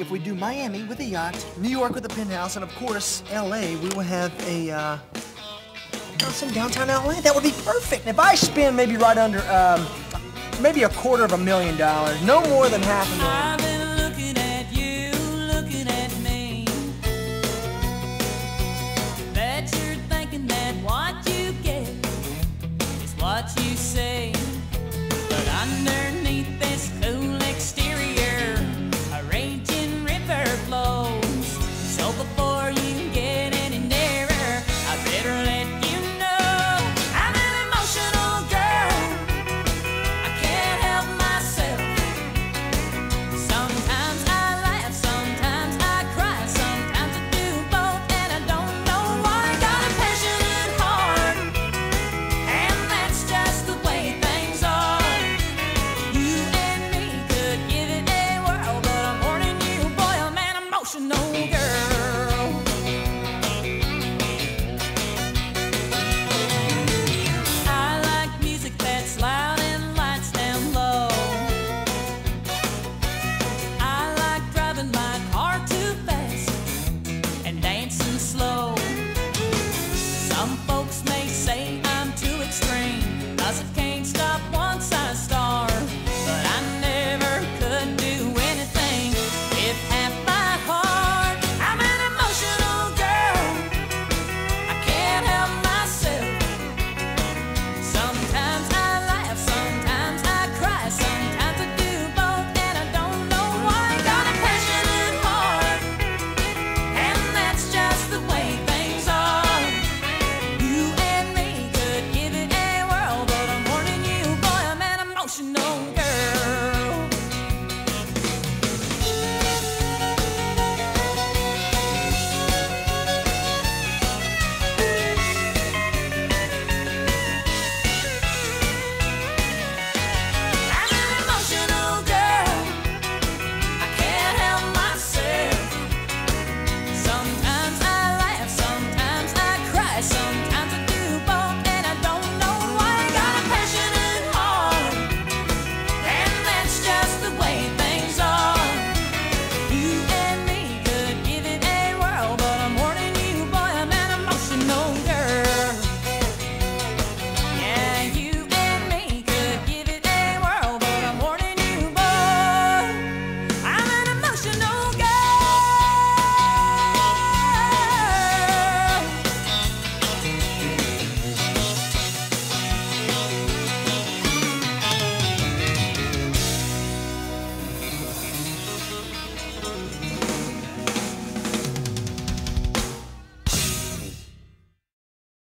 if we do Miami with a yacht, New York with a penthouse, and of course, LA, we will have a, uh, oh, some downtown LA. That would be perfect. And if I spend maybe right under, um, maybe a quarter of a million dollars, no more than half a million. what you say nothing but